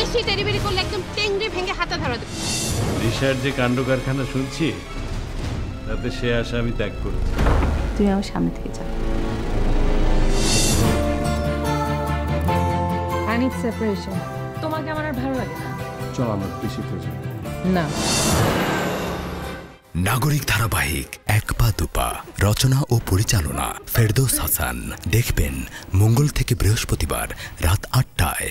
বেশি ডেলিভারি করলে একদম টেংরে ভেঙে হাতে ধরা দেবে। রিসার যে কাণ্ড কারখানা শুনছি তাতে সে আশা আমি ত্যাগ করেছি। তুমি আমার সামনে থেকে যাও আই নিড সেপারেশন তোমাকে আমার আর ভালো লাগে না। চল আমরা বেশি প্রয়োজন না। নাগরিক ধারাবাহিক এক পা দুপা রচনা ও পরিচালনা ফেরদৌস হাসান। দেখবেন মঙ্গল থেকে বৃহস্পতিবার রাত আটটায়।